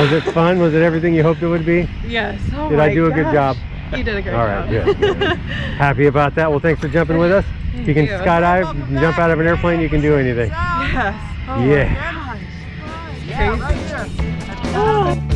Was it fun? Was it everything you hoped it would be? Yes. Oh Did I do a good job? You did a good All right, job. good. good. Happy about that. Well, thanks for jumping with us. If you can you. skydive, you can jump out of an airplane, you can do anything. yes. Oh Yeah. my gosh.